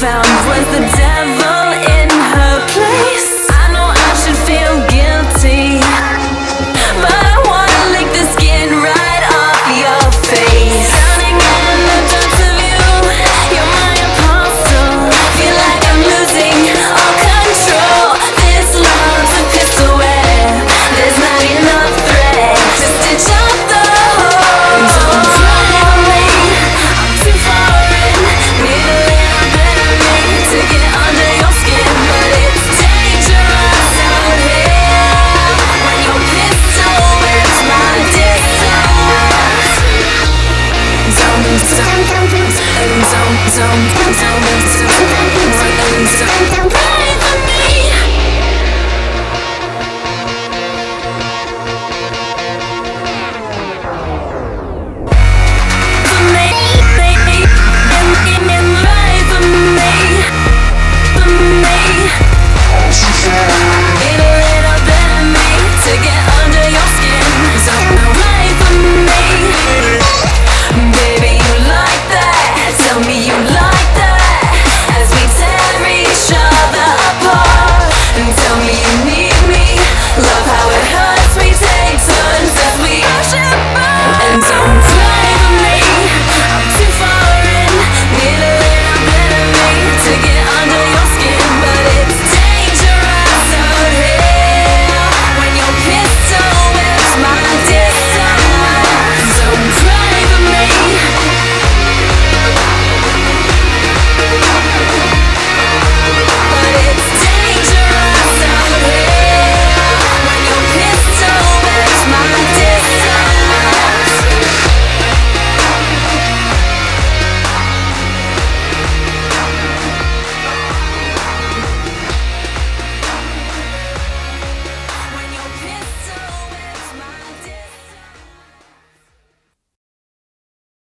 found was the down, down, down.